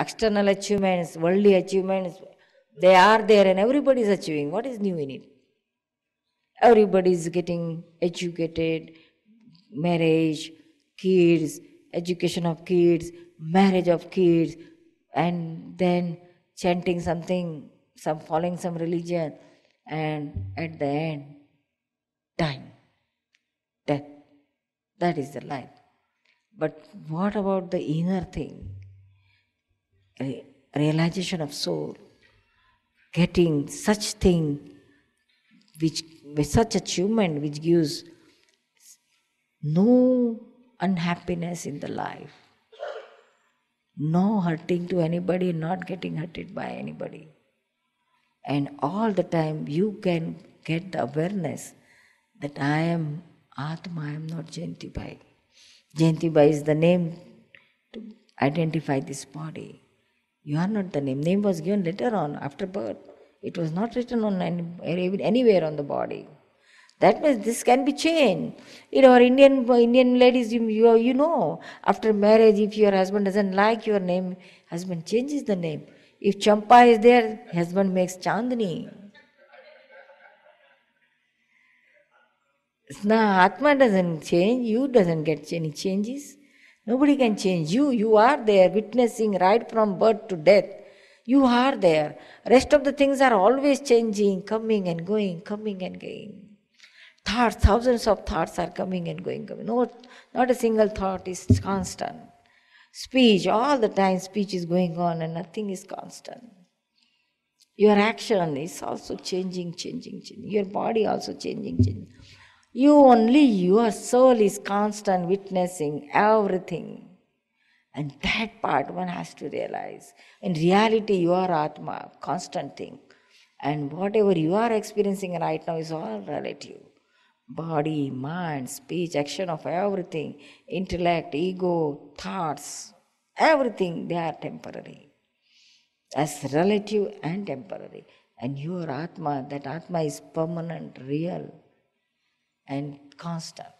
external achievements, worldly achievements, they are there and everybody is achieving. What is new in it? Everybody is getting educated, marriage, kids, education of kids, marriage of kids, and then chanting something, some following some religion, and at the end, dying, death. That is the life. But what about the inner thing? Re- realization of soul, getting such thing which with such achievement which gives no unhappiness in the life, no hurting to anybody, not getting hurted by anybody. And all the time you can get the awareness that I am Atma, I am not Jayantibhai. Jayantibhai is the name to identify this body. You are not the name. Name was given later on, after birth. It was not written on any, anywhere on the body. That means this can be changed. You know, our Indian Indian ladies, you, you, you know, after marriage, if your husband doesn't like your name, husband changes the name. If Champa is there, husband makes Chandni. Now, Atma doesn't change, you doesn't get any changes. Nobody can change you. You are there witnessing right from birth to death. You are there. Rest of the things are always changing, coming and going, coming and going. Thoughts, thousands of thoughts are coming and going, coming. No, not a single thought is constant. Speech, all the time speech is going on and nothing is constant. Your action is also changing, changing, changing. Your body also changing, changing. You only, your soul is constant witnessing everything. And that part one has to realize. In reality, you are Atma, constant thing. And whatever you are experiencing right now is all relative. Body, mind, speech, action of everything, intellect, ego, thoughts, everything, they are temporary. As relative and temporary. And your Atma, that Atma is permanent, real and constant.